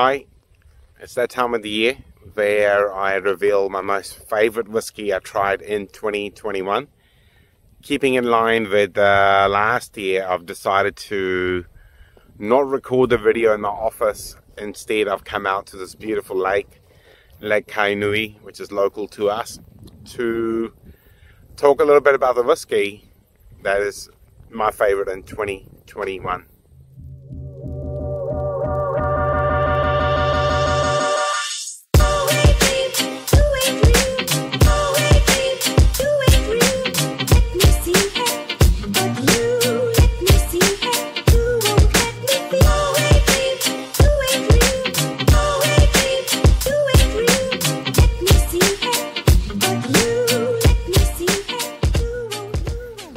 Hi, it's that time of the year where I reveal my most favorite whiskey I tried in 2021. Keeping in line with uh, last year, I've decided to not record the video in my office. Instead, I've come out to this beautiful lake, Lake Kainui, which is local to us, to talk a little bit about the whiskey that is my favorite in 2021.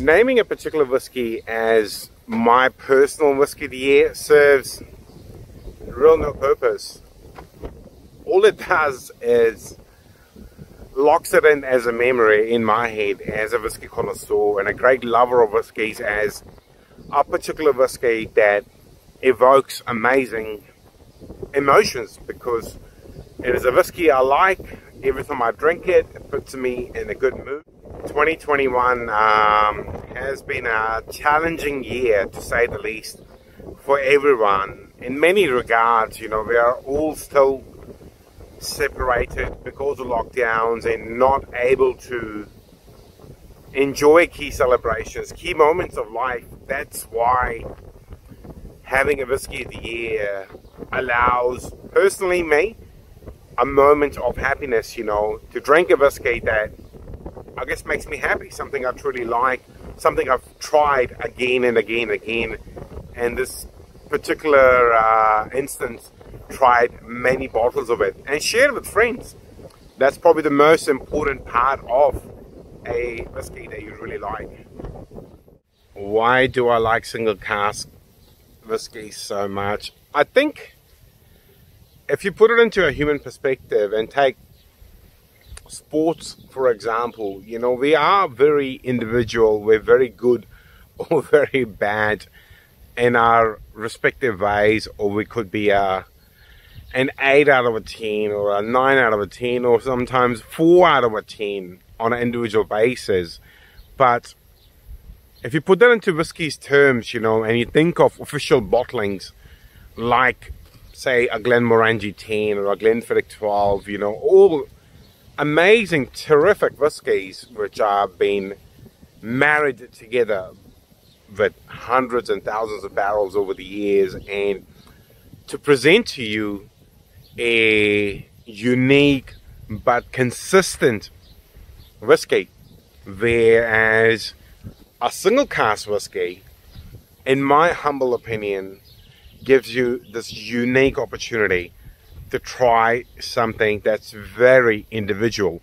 Naming a particular whiskey as my personal whiskey of the year serves real no purpose. All it does is locks it in as a memory in my head as a whiskey connoisseur and a great lover of whiskies as a particular whiskey that evokes amazing emotions because it is a whiskey I like. Every time I drink it, it puts me in a good mood. 2021 um, has been a challenging year to say the least for everyone. In many regards you know we are all still separated because of lockdowns and not able to enjoy key celebrations key moments of life. That's why having a whiskey of the year allows personally me a moment of happiness you know to drink a whiskey that I guess makes me happy. Something I truly like, something I've tried again and again and again. And this particular uh, instance, tried many bottles of it and shared with friends. That's probably the most important part of a whiskey that you really like. Why do I like single cask whiskey so much? I think if you put it into a human perspective and take sports, for example, you know, we are very individual, we're very good or very bad in our respective ways, or we could be a an 8 out of a 10 or a 9 out of a 10 or sometimes 4 out of a 10 on an individual basis. But if you put that into whiskey's terms, you know, and you think of official bottlings like, say, a Glenmorangie 10 or a Glenfiddich 12, you know, all amazing, terrific whiskies which are being married together with hundreds and thousands of barrels over the years and to present to you a unique but consistent whiskey whereas a single cask whiskey in my humble opinion gives you this unique opportunity to try something that's very individual.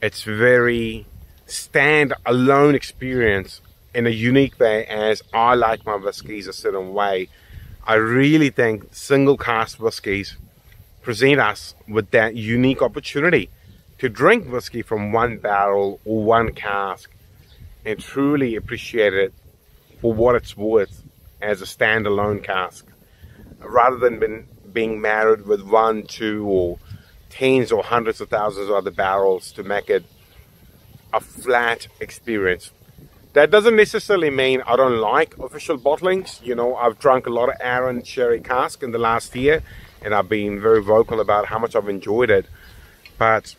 It's very stand-alone experience in a unique way as I like my whiskies a certain way. I really think single cask whiskies present us with that unique opportunity to drink whiskey from one barrel or one cask and truly appreciate it for what it's worth as a standalone cask rather than been being married with one, two, or tens or hundreds of thousands of other barrels to make it a flat experience. That doesn't necessarily mean I don't like official bottlings. You know, I've drunk a lot of Arran Sherry Cask in the last year, and I've been very vocal about how much I've enjoyed it. But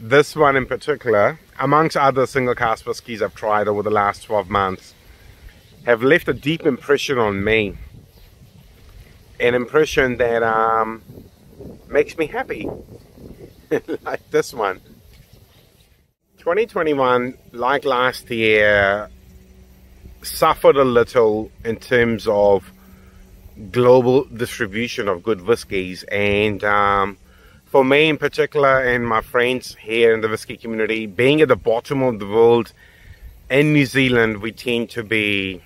this one in particular, amongst other single cask whiskies I've tried over the last 12 months, have left a deep impression on me an impression that um, makes me happy, like this one. 2021, like last year, suffered a little in terms of global distribution of good whiskies and um, for me in particular and my friends here in the whiskey community being at the bottom of the world in New Zealand we tend to be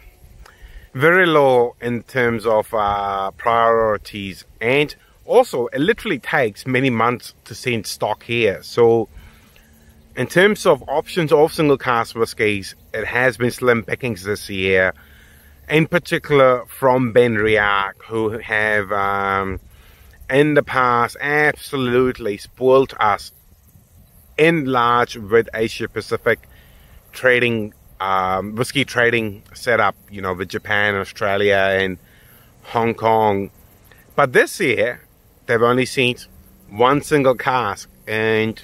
very low in terms of uh, priorities and also it literally takes many months to send stock here. So in terms of options of single cask whiskies it has been slim pickings this year in particular from Benriach who have um, in the past absolutely spoiled us in large with Asia Pacific trading, um, whiskey trading setup, you know, with Japan, Australia, and Hong Kong. But this year, they've only seen one single cask, and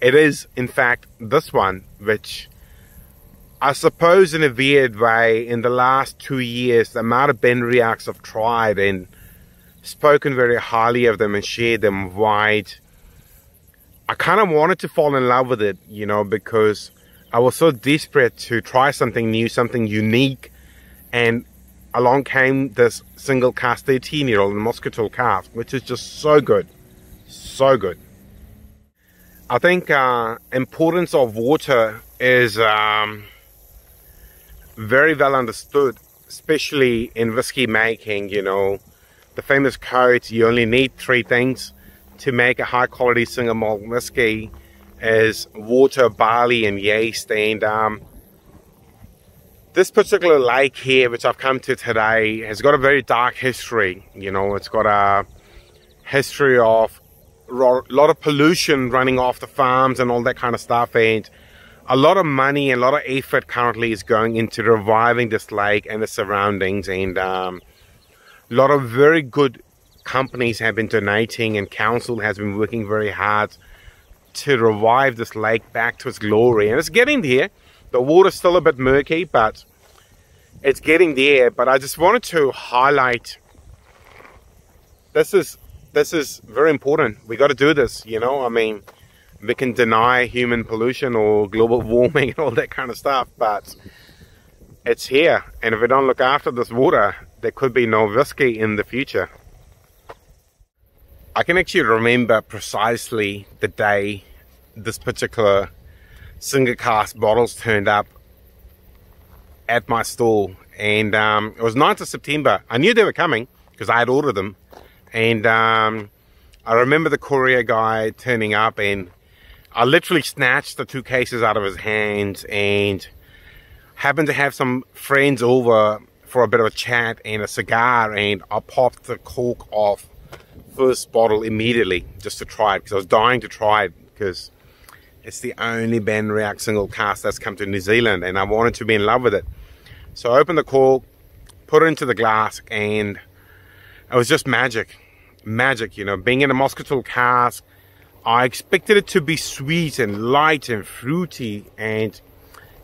it is, in fact, this one, which I suppose in a weird way, in the last two years, the amount of Benriachs I've tried and spoken very highly of them and shared them wide, I kind of wanted to fall in love with it, you know, because I was so desperate to try something new, something unique, and along came this single cast 13 year old Muscatel cask, which is just so good, so good. I think uh, importance of water is um, very well understood, especially in whiskey making. You know, the famous quote, you only need three things to make a high quality single malt whiskey is water, barley and yeast. And um, this particular lake here, which I've come to today, has got a very dark history. You know, it's got a history of a lot of pollution running off the farms and all that kind of stuff. And a lot of money and a lot of effort currently is going into reviving this lake and the surroundings and um, a lot of very good companies have been donating and council has been working very hard to revive this lake back to its glory. And it's getting there. The water's still a bit murky but it's getting there. But i just wanted to highlight this is this is very important. We got to do this you know? I mean we can deny human pollution or global warming and all that kind of stuff, but it's here. And if we don't look after this water, there could be no whiskey in the future. I can actually remember precisely the day this particular single cask bottles turned up at my stall. And um, it was 9th of September. I knew they were coming because I had ordered them. And um, I remember the courier guy turning up and I literally snatched the two cases out of his hands and happened to have some friends over for a bit of a chat and a cigar and I popped the cork off first bottle immediately just to try it because I was dying to try it because it's the only Ben Benriach single cask that's come to New Zealand and I wanted to be in love with it. So I opened the cork, put it into the glass and it was just magic. Magic, you know, being in a Muscatel cask, I expected it to be sweet and light and fruity and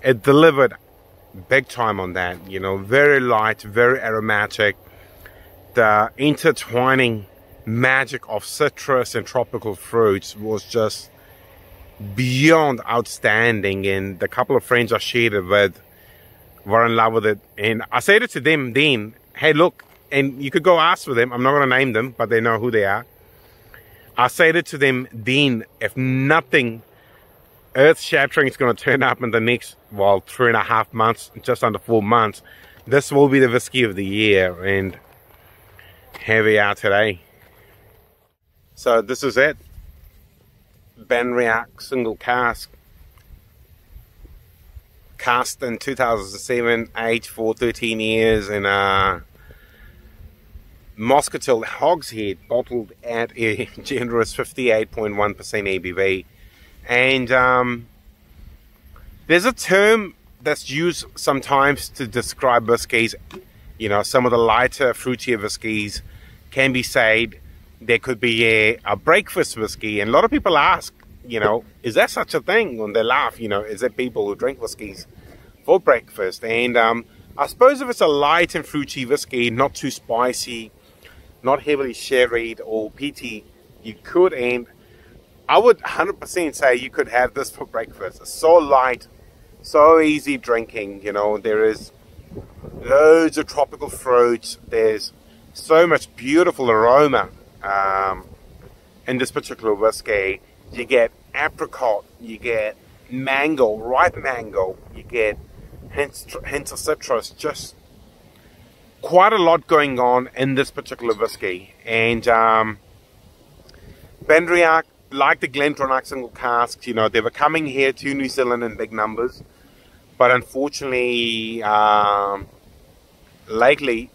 it delivered big time on that you know very light very aromatic the intertwining magic of citrus and tropical fruits was just beyond outstanding and the couple of friends I shared it with were in love with it and I said it to them then hey look and you could go ask for them I'm not going to name them but they know who they are I said it to them, Dean, if nothing earth shattering is going to turn up in the next, well, three and a half months, just under four months, this will be the whiskey of the year. And here we are today. So this is it. Benriach single cask. Cast in 2007, aged for 13 years, in uh, Muscatel Hogshead bottled at a generous 58.1% ABV. And um, there's a term that's used sometimes to describe whiskies. You know, some of the lighter, fruitier whiskies can be said there could be a, a breakfast whiskey. And a lot of people ask, you know, is that such a thing? When they laugh, you know, is there people who drink whiskies for breakfast? And um, I suppose if it's a light and fruity whiskey, not too spicy, not heavily sherried or peaty, you could and I would 100% say you could have this for breakfast. It's so light, so easy drinking. You know, there is loads of tropical fruits. There's so much beautiful aroma um, in this particular whiskey. You get apricot, you get mango, ripe mango, you get hints, hints of citrus, just quite a lot going on in this particular whiskey. And um, like the Glendronach single casks, you know, they were coming here to New Zealand in big numbers. But unfortunately, um, lately,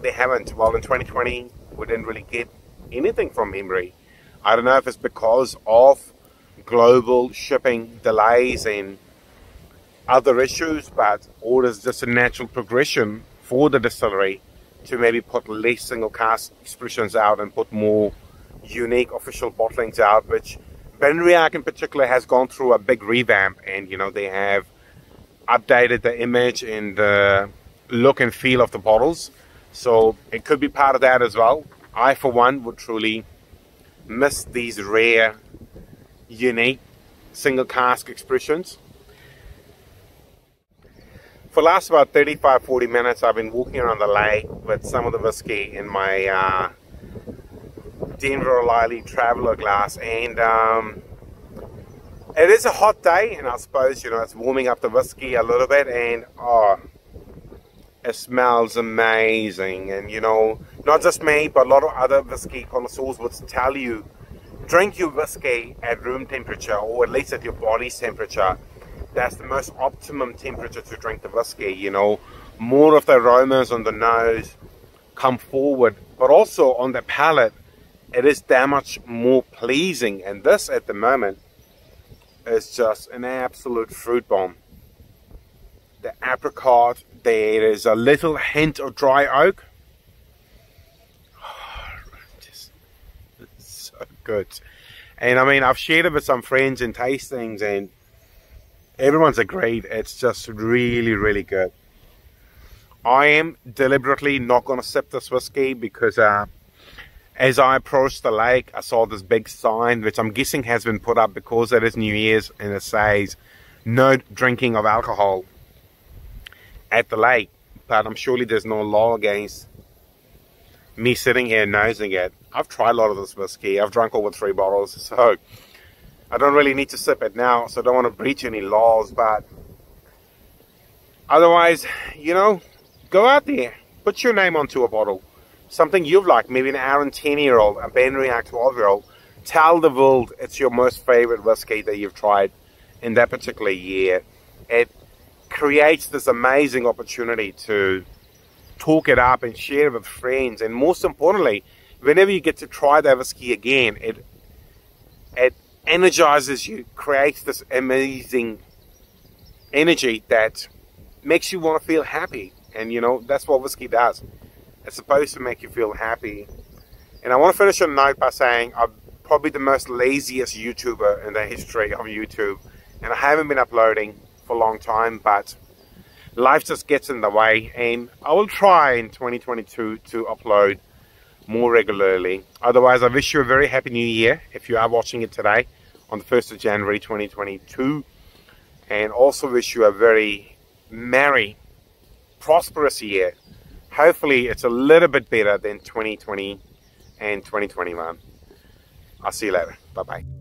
they haven't. Well, in 2020, we didn't really get anything from memory. I don't know if it's because of global shipping delays and other issues, but or is just a natural progression for the distillery to maybe put less single cask expressions out and put more unique official bottlings out, which Benriach in particular has gone through a big revamp and you know they have updated the image and the look and feel of the bottles. So it could be part of that as well. I for one would truly miss these rare, unique single cask expressions. For the last about 35 40 minutes I've been walking around the lake with some of the whiskey in my uh, Denver & Liely Traveler glass. And um, it is a hot day and I suppose you know it's warming up the whiskey a little bit. And oh it smells amazing. And you know not just me but a lot of other whiskey connoisseurs would tell you drink your whiskey at room temperature or at least at your body's temperature. That's the most optimum temperature to drink the whiskey you know. More of the aromas on the nose come forward but also on the palate it is that much more pleasing. And this at the moment is just an absolute fruit bomb. The apricot there is a little hint of dry oak just so good and I mean I've shared it with some friends in tastings and everyone's agreed it's just really really good I am deliberately not going to sip this whiskey because uh, as I approached the lake, I saw this big sign, which I'm guessing has been put up because it is New Year's, and it says, no drinking of alcohol at the lake. But I'm surely there's no law against me sitting here nosing it. I've tried a lot of this whiskey. I've drunk over three bottles, so I don't really need to sip it now, so I don't want to breach any laws, but otherwise, you know, go out there, put your name onto a bottle something you've liked, maybe an Arran 10 year old, a Benriach 12 year old, tell the world it's your most favorite whiskey that you've tried in that particular year. It creates this amazing opportunity to talk it up and share it with friends. And most importantly, whenever you get to try that whiskey again, it it energizes you, creates this amazing energy that makes you want to feel happy. And you know, that's what whiskey does. It's supposed to make you feel happy. And I want to finish on a note by saying I'm probably the most laziest YouTuber in the history of YouTube. And I haven't been uploading for a long time, but life just gets in the way. And I will try in 2022 to upload more regularly. Otherwise, I wish you a very happy new year if you are watching it today on the 1st of January 2022. And also wish you a very merry, prosperous year hopefully it's a little bit better than 2020 and 2021. I'll see you later. Bye bye.